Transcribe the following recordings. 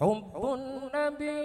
حب النبي.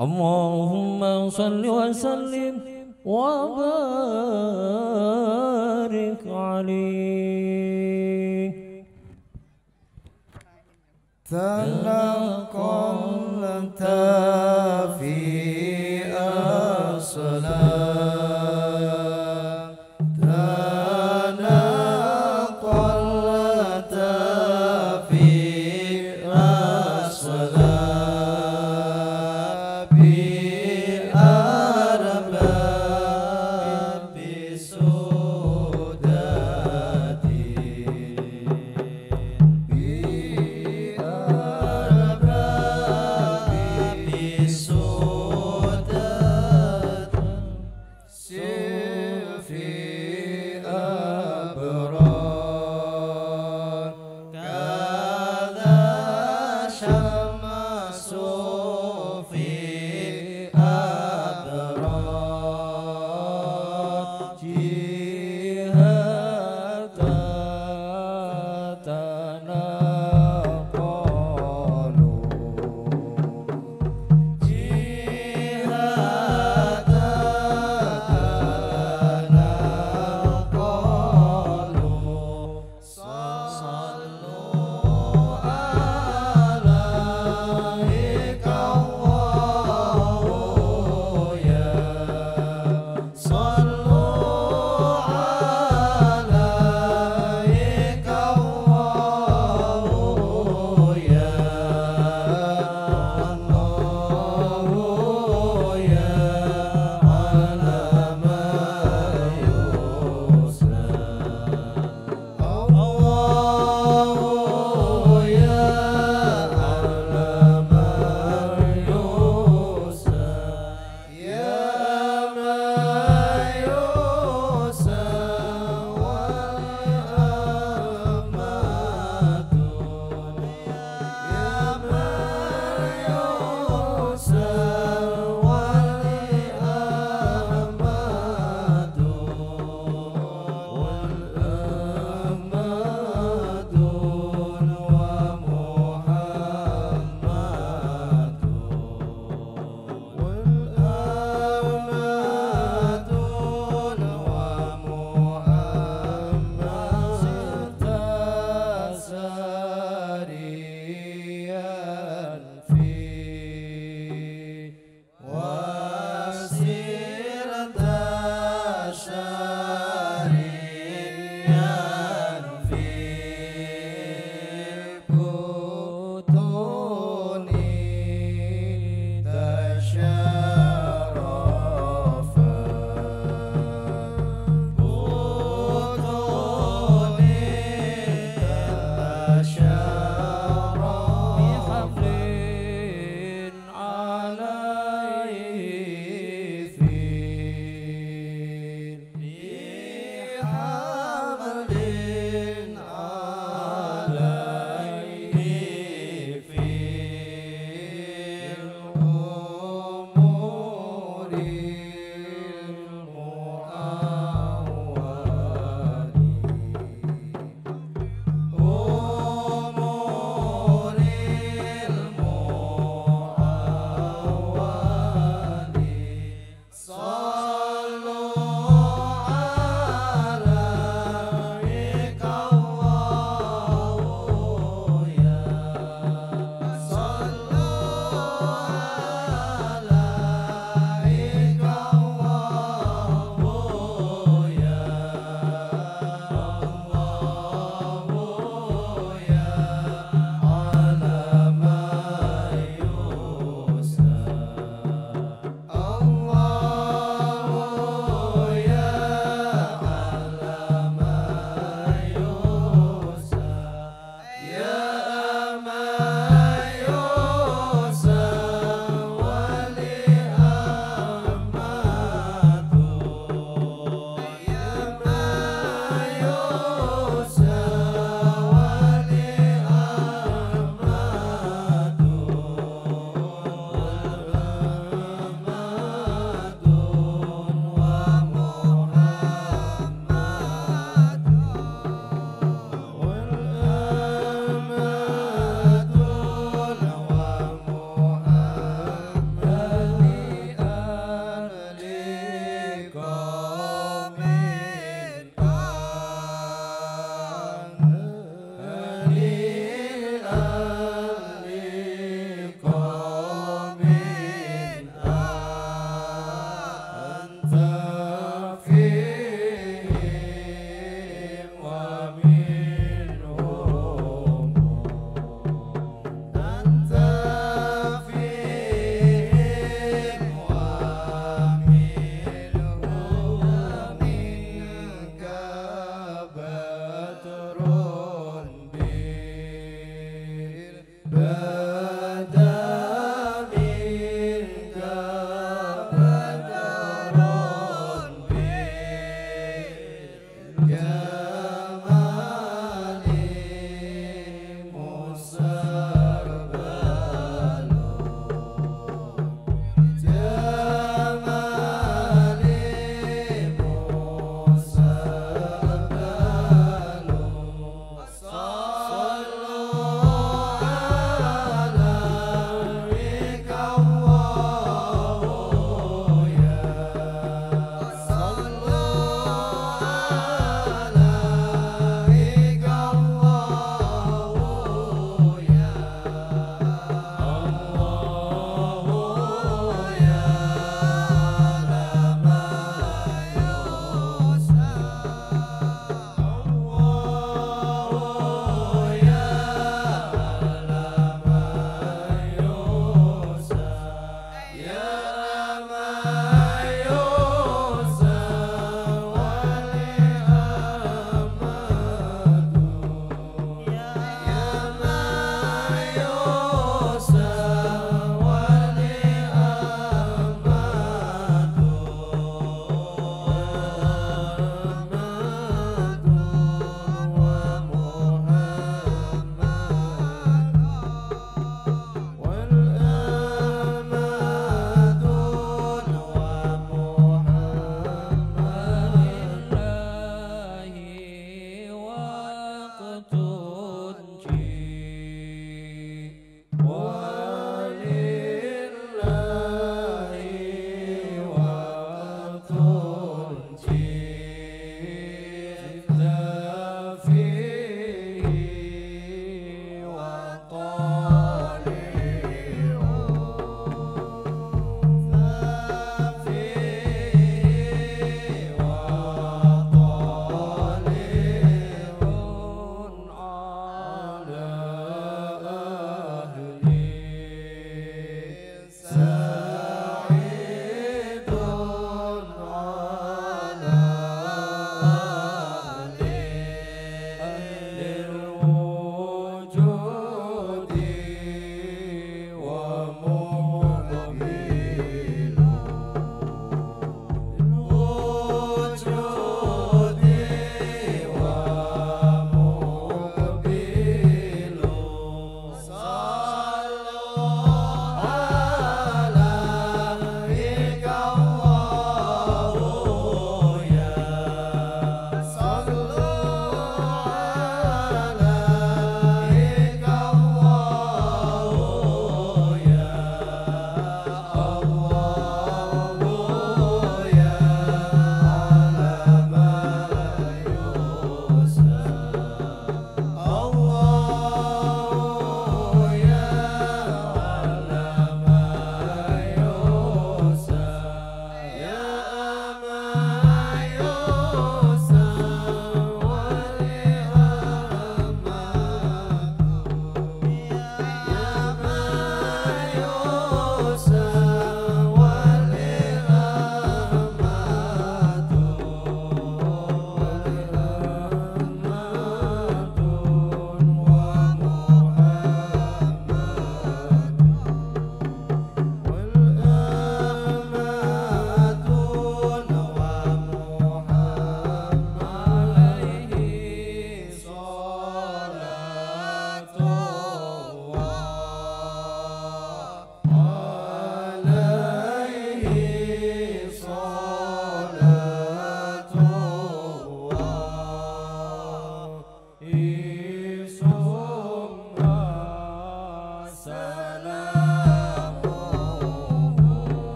اللهم صل وسلم وبارك عليه. تنقلت